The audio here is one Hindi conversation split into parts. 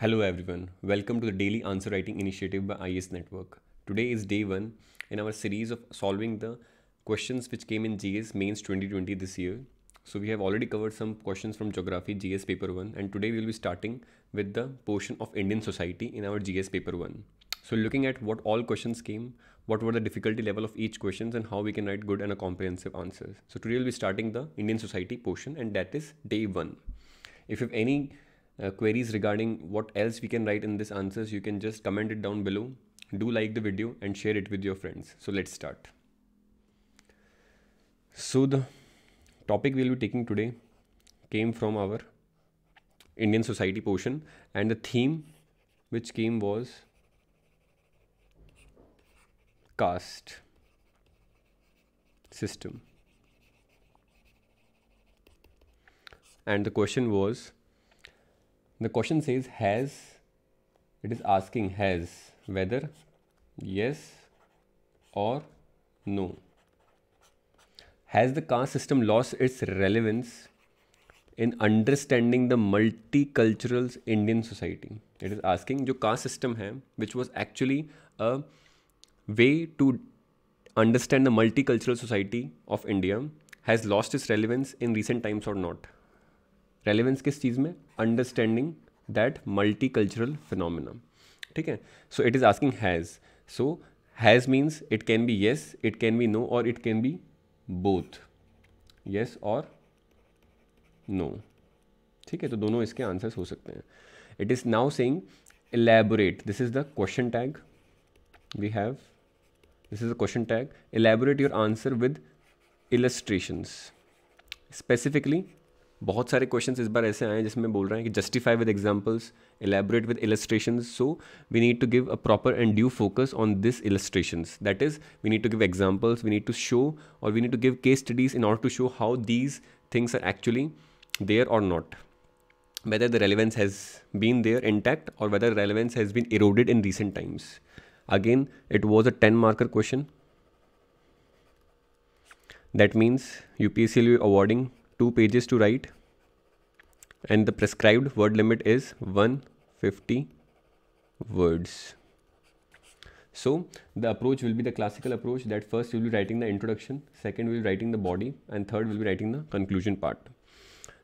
Hello everyone, welcome to the daily answer writing initiative by IS Network. Today is day one in our series of solving the questions which came in GS Mains 2020 this year. So we have already covered some questions from Geography GS paper 1 and today we will be starting with the portion of Indian society in our GS paper 1. So looking at what all questions came, what were the difficulty level of each questions and how we can write good and a comprehensive answers. So today we'll be starting the Indian society portion and that is day 1. If you have any uh, queries regarding what else we can write in this answers, you can just comment it down below. Do like the video and share it with your friends. So let's start. So the topic we'll be taking today came from our Indian society portion and the theme which came was caste system. And the question was the question says has it is asking has whether yes or no. Has the caste system lost its relevance in understanding the multicultural indian society? It is asking जो caste system है which was actually a way to understand the multicultural society of india has lost its relevance in recent times or not relevance किस चीज़ में? Understanding that multi cultural phenomena ठीक है? So it is asking has so has means it can be yes it can be no और it can be both yes और नो ठीक है? तो दोनों इसके आंसर्स हो सकते हैं. It is now saying elaborate. This is the question tag we have. This is a question tag. Elaborate your answer with illustrations. Specifically बहुत सारे क्वेश्चन इस बार ऐसे आए जिसमें बोल रहे हैं कि justify with examples elaborate with illustration so we need to give a proper and due focus on this illustration that is we need to give examples we need to show और we need to give case studies in order to show how these things are actually there और not whether whether the relevance has been there intact or whether relevance has been eroded in recent times. Again, it was a 10 marker question. That means UPSC will be awarding two pages to write and the prescribed word limit is 150 words. So the approach will be the classical approach that first will be writing the introduction, second will be writing the body and third will be writing the conclusion part.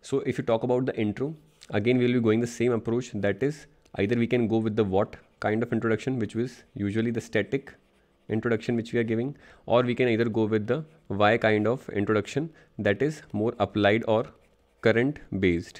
So if you talk about the intro, again we will be going the same approach that is either we can go with the what kind of introduction which was usually the static introduction which we are giving और वी कैन इधर go with the why kind of introduction that is more applied और current based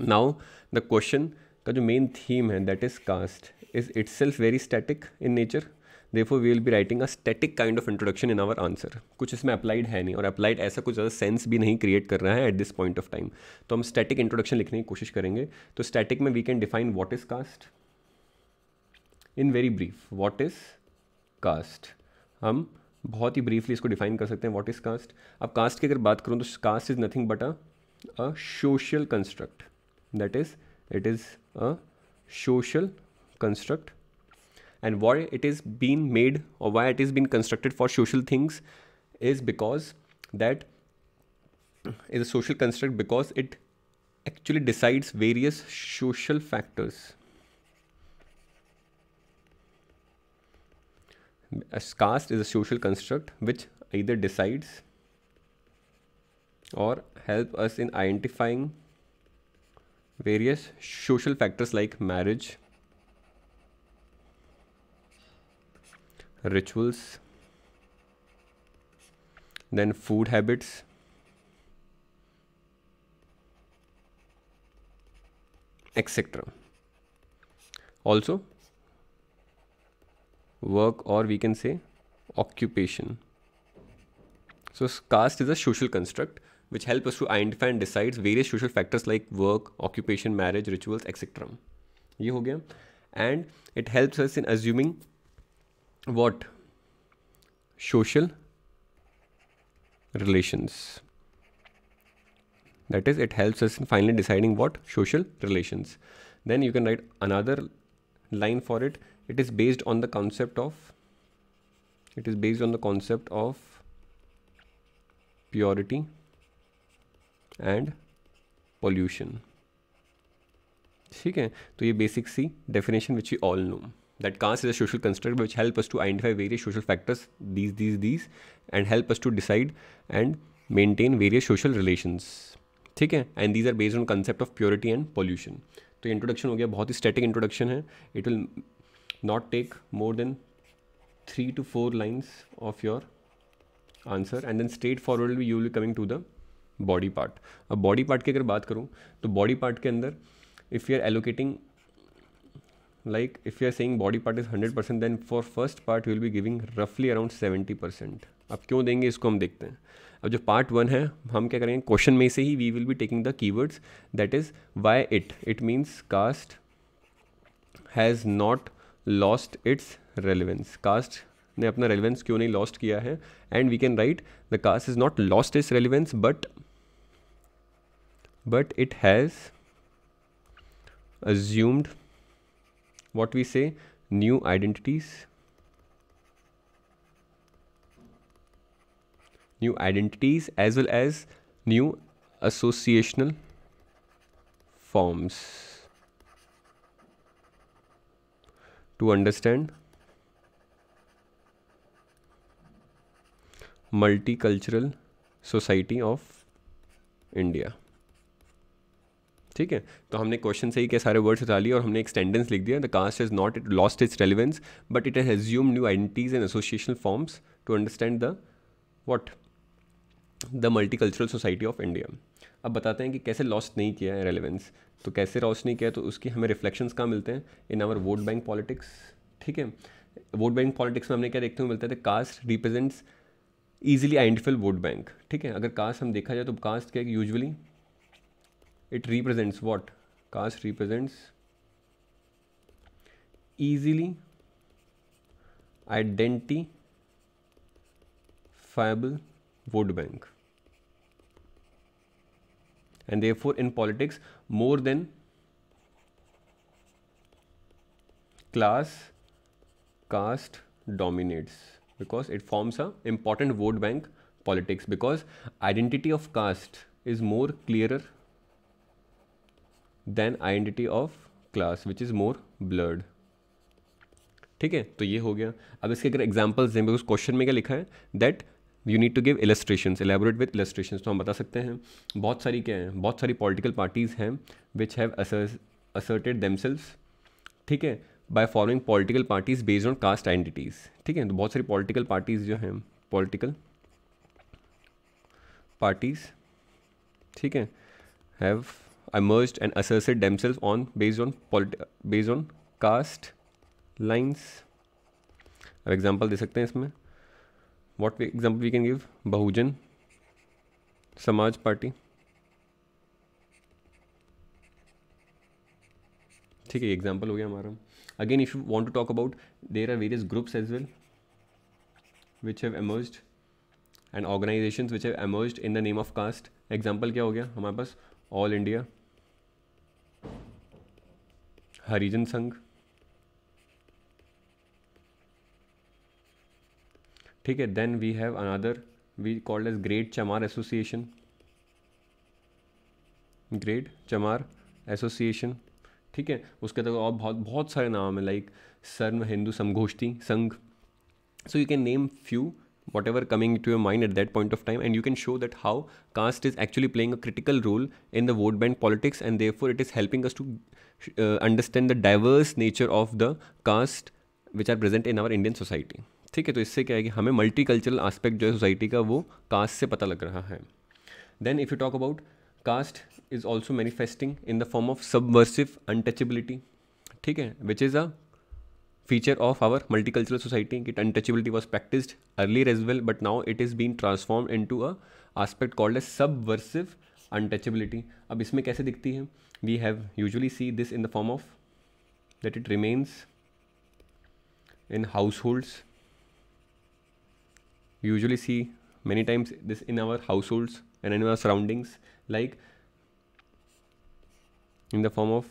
now the question का जो मेन थीम है that is caste is itself very static in nature therefore we will be writing a static kind of introduction in our answer कुछ इसमें अप्लाइड है नहीं, और अप्लाइड ऐसा कुछ ज़्यादा सेंस भी नहीं क्रिएट कर रहा है at this point of time तो हम स्टैटिक इंट्रोडक्शन लिखने की कोशिश करेंगे। तो स्टैटिक में we can define what is caste in very brief what is caste हम बहुत ही ब्रीफली इसको डिफाइन कर सकते हैं व्हाट इज़ कास्ट अब कास्ट की अगर बात करूँ तो caste is nothing but a social construct that is it is a social construct and why it is been made और why it is been constructed for social things is because that is a social construct because it actually decides various social factors caste is a social construct which either decides or help us in identifying various social factors like marriage rituals then food habits etc also work or we can say occupation. So caste is a social construct which help us to identify and decides various social factors like work, occupation, marriage, rituals, etc. ये हो गया and it helps us in assuming what social relations that is it helps us in finally deciding what social relations then you can write another line for it it is based on the concept of, it is based on the concept of purity and pollution. ठीक है? तो ये basic C definition which you all know that caste is a social construct which help us to identify various social factors these these these and help us to decide and maintain various social relations ठीक है? And these are based on concept of purity and pollution तो इंट्रोडक्शन हो गया, बहुत ही स्टैटिक इंट्रोडक्शन है. It will not take more than three two four lines of your answer and then straight forward you will coming to the body part अब बॉडी पार्ट की अगर बात करूँ तो बॉडी पार्ट के अंदर if you are allocating like if you are saying body part is hundred percent then for first part will be giving रफली अराउंड सेवेंटी परसेंट अब क्यों देंगे, इसको हम देखते हैं। अब जो पार्ट वन है, हम क्या करेंगे क्वेश्चन में से ही we will be taking the keywords that is why it it means caste has not lost its relevance caste ने अपना रेलिवेंस क्यों नहीं लॉस्ट किया है and we can write the caste is not lost it's relevance but but it has assumed what we say new identities new identities as well as new associational forms To understand multicultural society of India. ठीक है? तो हमने क्वेश्चन से ही क्या सारे वर्ड्स उठा लिए और हमने एक स्टेंडेंस लिख दिया। The caste is not it lost its relevance but it has assume new identities and association forms to understand the what the multi cultural society of India अब बताते हैं कि कैसे लॉस्ट नहीं किया है रेलिवेंस तो कैसे लॉस्ट नहीं किया तो उसकी हमें रिफ्लेक्शंस कहाँ मिलते हैं? In our vote bank politics ठीक है? वोट बैंक पॉलिटिक्स में हमने क्या देखते हुए मिलता है caste represents easily identifiable vote bank ठीक है? अगर कास्ट हम देखा जाए तो कास्ट क्या है usually it represents what? Caste represents easily identifiable vote bank and therefore in politics more than class caste dominates because it forms a important vote bank politics because identity of caste is more clearer then identity of class which is more blurred ठीक है तो ये हो गया अब इसके अगर एग्जाम्पल्स दें उस क्वेश्चन में क्या लिखा है that you need to give illustration elaborate with illustration तो हम बता सकते हैं, बहुत सारी क्या हैं, बहुत सारी पॉलिटिकल पार्टीज़ हैं विच हैव असर्टेड दैमसेल्व्स ठीक है by following political parties based on caste identities ठीक है तो बहुत सारी पॉलिटिकल पार्टीज़ जो हैं पॉलिटिकल पार्टीज़ ठीक है have emerged and asserted themselves on, based on based on caste अब एग्ज़ाम्पल दे सकते हैं इसमें। What example we can give Bahujan Samaj party ठीक है एग्ज़ाम्पल हो गया हमारा। Again if you want to talk about there are various groups as well which have emerged and organization which have emerged in the name of caste example क्या हो गया हमारे पास? ऑल इंडिया हरिजन संघ ठीक है then we have another we called as great Chamar association great Chamar association ठीक है, उसके तक और बहुत बहुत सारे नाम हैं like Sarva Hindu Sangoshthi Sangh so you can name few whatever coming to your mind at that point of time and you can show that how caste is actually playing a critical role in the vote bank politics and therefore it is helping us to understand the diverse nature of the caste which are present in our Indian society ठीक है तो इससे क्या है कि हमें मल्टीकल्चरल आस्पेक्ट जो है सोसाइटी का वो कास्ट से पता लग रहा है। Then if you talk about caste is also manifesting in the form of subversive untouchability ठीक है which is a feature of our multicultural society कि untouchability was practice early rage well but now it is been transform in to a aspect called as subversive untouchability अब इसमें कैसे दिखती है? We have usually see this in the form of that it remains in households we usually see many times this in our households and in our surroundings like in the form of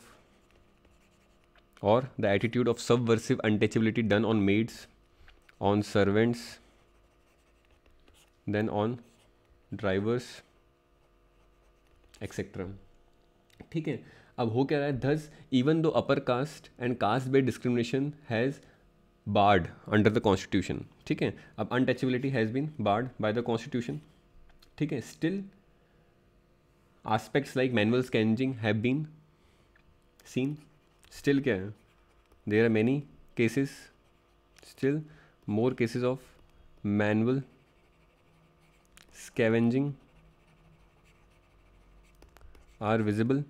or the attitude of subversive untouchability done on maids, on servants, then on drivers, etc. ठीक है अब हो क्या रहा है thus even though upper caste and caste based discrimination has barred under the constitution ठीक है? अब untouchability has been barred by the constitution ठीक है? Still aspects like manual scavenging have been seen still क्या है? There are many cases still more cases of manual scavenging are visible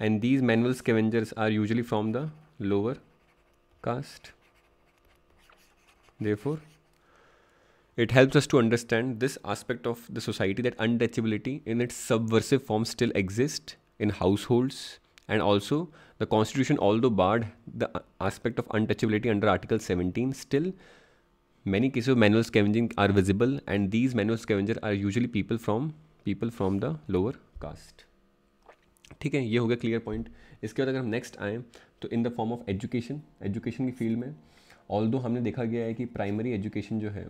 and these manual scavengers are usually from the lower caste. Therefore it helps us to understand this aspect of the society that untouchability in its subversive form still exists in households. And also the constitution although barred the aspect of untouchability under article 17 still many cases of manual scavenging are visible. And these manual scavengers are usually people from people from the lower caste ठीक है, ये हो गया क्लियर पॉइंट इसके बाद अगर हम नेक्स्ट आएँ तो in the form of education education की फ़ील्ड में ऑल हमने देखा गया है कि प्राइमरी एजुकेशन जो है,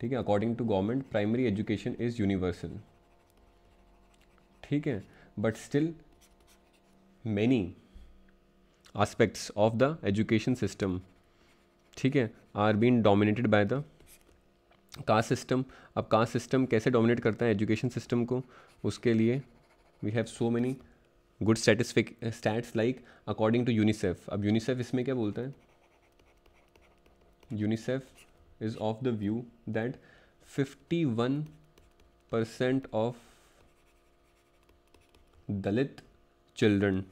ठीक है according to government primary education is universal ठीक है but still many aspects of the education system ठीक है are been dominated by the caste system अब कास्ट सिस्टम कैसे डोमिनेट करता है एजुकेशन सिस्टम को? उसके लिए we have so many good statistic stats like according to UNICEF अब यूनिसेफ इसमें क्या बोलता है UNICEF is of the view that 51% of Dalit children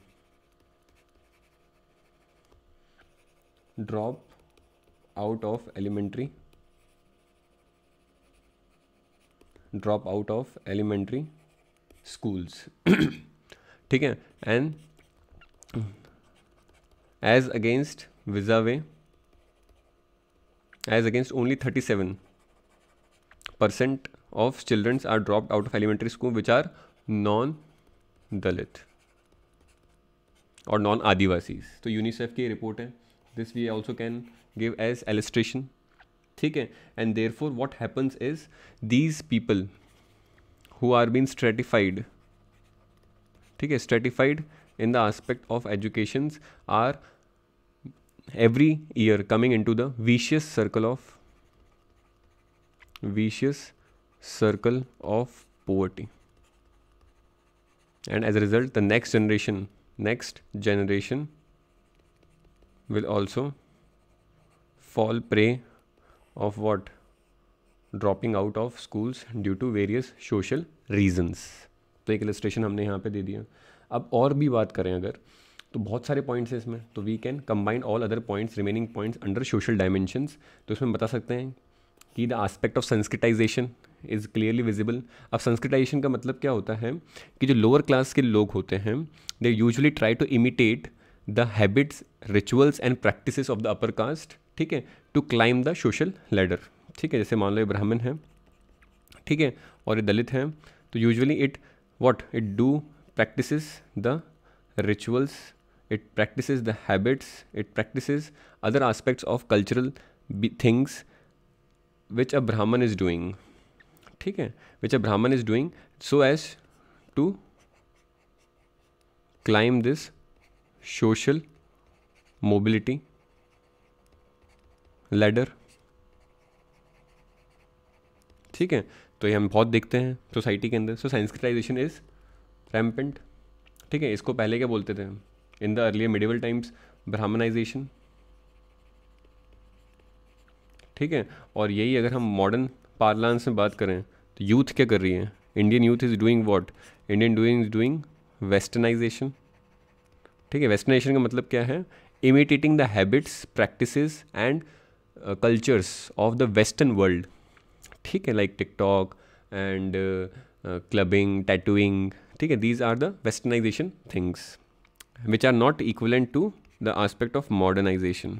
drop out of elementary drop out of elementary schools ठीक है? And as against visa way as against only thirty seven percent of childrens are drop out of elementary school which are non Dalit और नॉन आदिवासीज तो यूनिसेफ की रिपोर्ट है। This we also can give as illustration ठीक है? And therefore what happens is these people who are being stratified. okay stratified in the aspect of educations are every year coming into the vicious circle of vicious circle of poverty. And as a result the next generation next generation will also fall prey of what? Dropping out of schools due to various social reasons. तो एक इलस्ट्रेशन हमने यहाँ पे दे दिया। अब और भी बात करें अगर तो बहुत सारे पॉइंट्स हैं इसमें। तो we can combine all other points remaining points under social dimensions तो इसमें बता सकते हैं कि the aspect of sanskritization is clearly visible अब संस्कृटाइजेशन का मतलब क्या होता है कि जो लोअर क्लास के लोग होते हैं they usually try to imitate the habits rituals and practice of the upper caste ठीक है to climb the social ladder ठीक है, जैसे मान लो ये ब्राह्मण है, ठीक है, और ये दलित हैं तो usually it what it do practice the rituals it practice the habits it practice other aspects of cultural things which a Brahmin is doing ठीक है which a Brahmin is doing so as to climb this social mobility ladder ठीक है? तो ये हम बहुत देखते हैं सोसाइटी के अंदर। सो संस्कृताइजेशन इज़ रैम्पेंट ठीक है? इसको पहले क्या बोलते थे? In the earlier medieval times brahminisation ठीक है? और यही अगर हम मॉडर्न पार्लांस में बात करें तो यूथ क्या कर रही है? Indian youth is doing what Indian doing is doing westernisation ठीक है? वेस्टर्नाइजेशन का मतलब क्या है? Imitating the habits practice and cultures of the western world ठीक है like TikTok and clubbing tattooing ठीक है these are the westernisation things which are not equivalent to the aspect of modernisation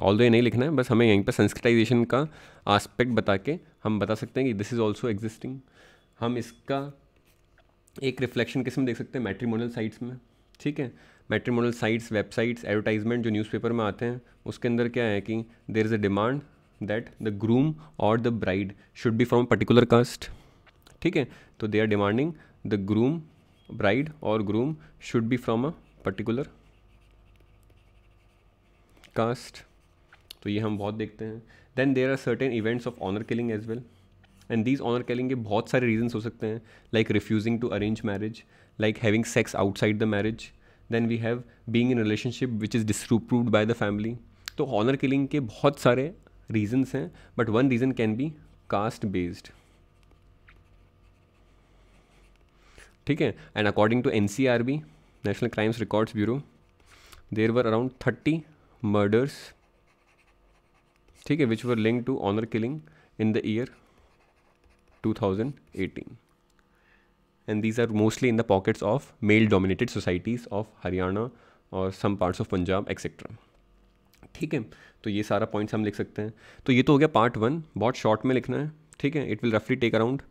although ये नहीं लिखना है, बस हमें यहीं पर संस्कृताइजेशन का आस्पेक्ट बता के हम बता सकते हैं कि दिस इज़ ऑल्सो एग्जिस्टिंग हम इसका एक रिफ्लेक्शन किसमें देख सकते हैं? मेट्रीमोनल साइट्स में, ठीक है? मेट्रीमोनल साइट्स वेबसाइट्स एडवर्टाइजमेंट जो न्यूज़पेपर में आते हैं, उसके अंदर क्या है कि there is a demand that the groom और the bride should be from particular caste ठीक है? तो they are demanding the groom bride और groom should be from a particular caste तो ये हम बहुत देखते हैं। Then there are certain events of honour killing as well and these honour killing के बहुत सारे रीजन्स हो सकते हैं। Like refusing to arrange marriage like having sex outside the marriage then we have being in relationship which is disapproved by the family तो ऑनर किलिंग के बहुत सारे रीजन्स हैं but one reason can be caste based ठीक है? And according to N C R B national crimes records bureau there were around thirty murders ठीक है which were link to honour killing in the year 2018 and these are mostly in the pockets of male dominated societies of Haryana और some parts of Punjab etcetera ठीक है तो ये सारा पॉइंट्स हम लिख सकते हैं। तो ये तो हो गया पार्ट वन बहुत शॉर्ट में लिखना है, ठीक है? इट विल रफली take around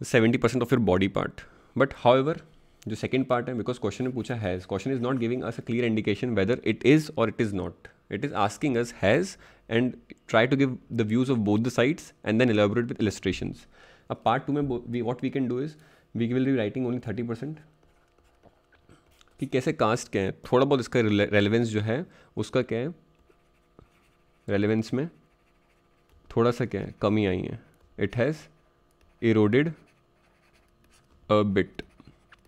seventy percent of your body part but however जो सेकेंड पार्ट है बिकॉज़ क्वेश्चन ने पूछा has question is not giving us a clear indication whether it is और it is not it is asking us has and try to give the views of both the sides and then elaborate with illustrations. A part 2 में what we can do is we will be writing only 30 percent. कि कैसे कास्ट क्या है। थोड़ा बहुत इसका रेलेवेंस जो है, उसका क्या है? रेलेवेंस में थोड़ा सा क्या है? कमी आई है। It has eroded a bit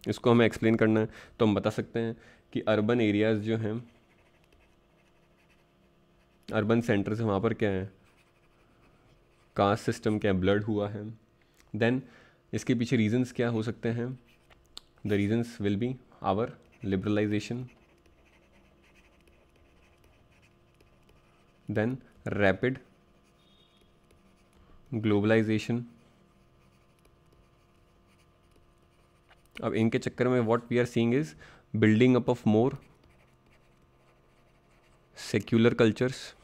इसको हमें एक्सप्लेन करना है। तो हम बता सकते हैं कि अर्बन एरियाज़ जो हैं अर्बन सेंटर्स वहाँ पर क्या है? कास्ट सिस्टम क्या है? ब्लड हुआ है। देन इसके पीछे रीजंस क्या हो सकते हैं? The reasons will be our liberalisation then rapid globalisation अब इनके चक्कर में what we are seeing is building up of more secular cultures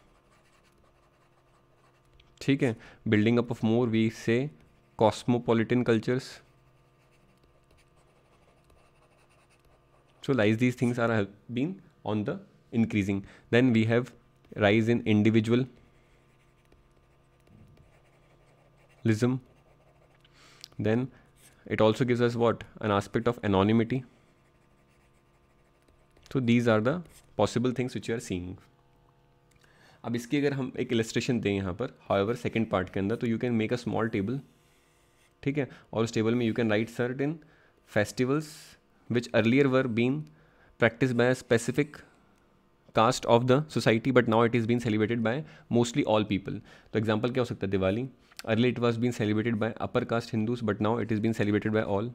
ठीक है? Building up of more we say cosmopolitan cultures so lies these things are have been on the increasing then we have rise in individualism then it also gives us what an aspect of anonymity so these are the possible things which you are seeing अब इसकी अगर हम एक इलस्ट्रेशन दें यहाँ पर हाउएवर सेकंड पार्ट के अंदर तो you can make a small table ठीक है और उस टेबल में you can write certain festivals which earlier were been practice by specific caste of the society but now it is been celebrated by mostly all people तो एग्ज़ाम्पल क्या हो सकता है? Diwali. Early it was been celebrated by upper caste Hindus but now it is been celebrated by all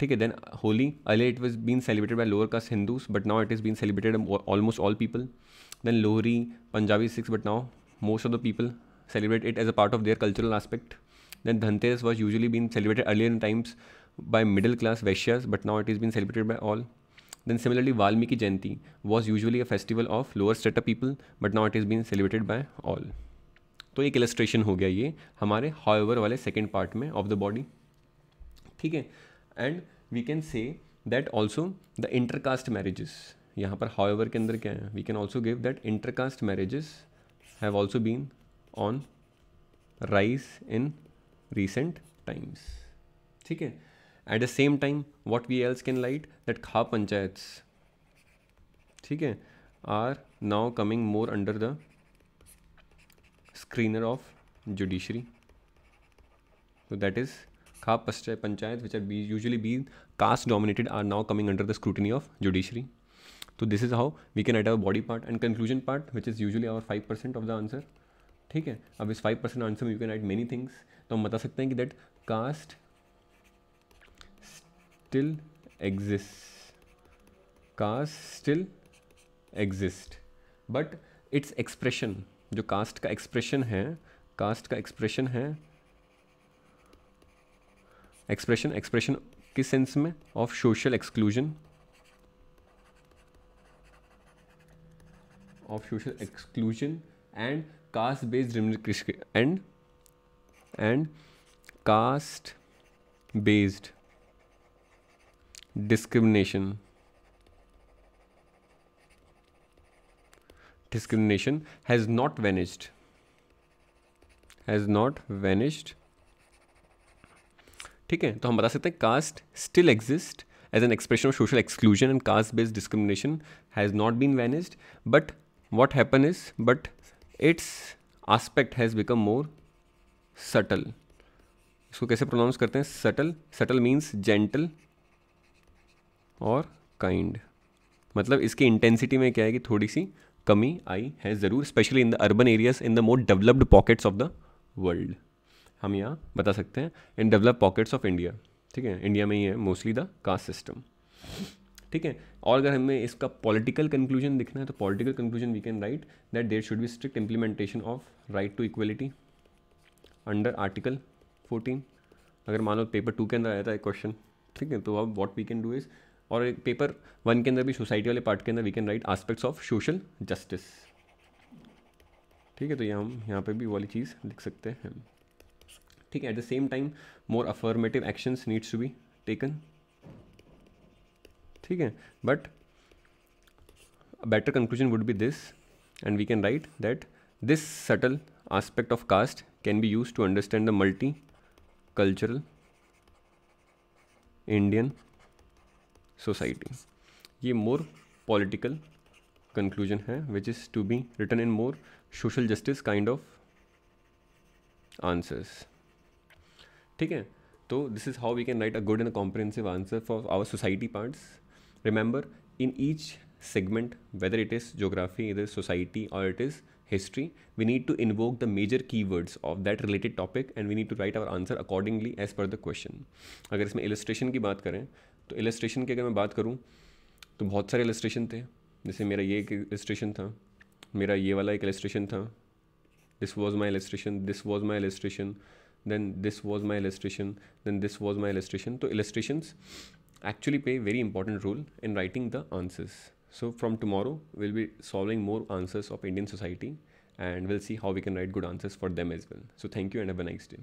ठीक है then Holi. Early it was been celebrated by lower caste Hindus but now it is been celebrated almost all people Then Lohri Punjabi Sikhs, but now most of the people celebrate it as a part of their cultural aspect Then Dhanteras was usually been celebrated earlier in times by middle class Vaishyas, but now it is being celebrated by all. Then similarly, Valmiki Jayanti was usually a festival of lower strata people, but now it is being celebrated by all. तो एक इलस्ट्रेशन हो गया ये हमारे हाउएवर वाले सेकेंड पार्ट में ऑफ़ द बॉडी ठीक है and we can say that also the intercaste marriages यहाँ पर हाउएवर के अंदर क्या है we can also give that intercaste marriages have also been on rise in recent times ठीक है at the same time what we else can light that khap panchayat ठीक है? Are now coming more under the scrutiny of judiciary so that is खा panchayat which are be, usually be caste dominated are now coming under the scrutiny of judiciary. तो this is how we can at our body part and conclusion part which is usually our five percent of the answer ठीक है? अब इस फाइव परसेंट आंसर में you can add many things तो हम बता सकते हैं कि that caste still exist caste still exist but its expression जो कास्ट का एक्सप्रेशन है कास्ट का एक्सप्रेशन है एक्सप्रेशन एक्सप्रेशन किस सेंस में? Of social exclusion of social exclusion and caste based and and caste based discrimination discrimination has not vanished has not vanished ठीक है तो हम बता सकते हैं caste still exist as an expression of social exclusion and caste based discrimination has not been vanished but what happen is but its aspect has become more subtle इसको कैसे प्रोनाउंस करते हैं? सटल सटल मीन्स जेंटल और काइंड मतलब इसकी इंटेंसिटी में क्या है कि थोड़ी सी कमी आई है ज़रूर specially in the urban areas in the more developed pockets of the world हम यहाँ बता सकते हैं in develop pockets of India ठीक है? इंडिया में ही है मोस्टली द कास्ट सिस्टम ठीक है? और अगर हमें इसका पॉलिटिकल कंक्लूजन दिखना है तो political conclusion we can write that there should be strict implementation of right to equality under article fourteen अगर मान लो पेपर टू के अंदर आया था एक क्वेश्चन ठीक है? तो अब what we can do is और एक पेपर वन के अंदर भी सोसाइटी वाले पार्ट के अंदर we can write aspects of social justice ठीक है तो ये हम, यहाँ पे भी वाली चीज़ लिख सकते हैं। ठीक है at the same time more affirmative actions needs to be taken ठीक है but better conclusion would be this and we can write that this subtle aspect of caste can be used to understand the multi cultural Indian society. ये मोर पॉलिटिकल कंक्लूजन है which is to be written in more social justice kind of answers ठीक है? तो this is how we can write a good and comprehensive answer for our society parts remember in each segment whether it is geography it is society और it is history we need to invoke the major key words of that related topic and we need to write our answer accordingly as per the question अगर इसमें इलस्ट्रेशन की बात करें तो इलेस्ट्रेशन की अगर मैं बात करूँ तो बहुत सारे इलेस्ट्रेशन थे। जैसे मेरा ये एक इलेस्ट्रेशन था, मेरा ये वाला एक इलेस्ट्रेशन था। This was my illustration this was my illustration then this was my illustration then this was my illustration तो illustration actually play very important role in writing the answers so from tomorrow will be solving more answers of Indian society and will see how we can write good answers for them as well so thank you and have a nice day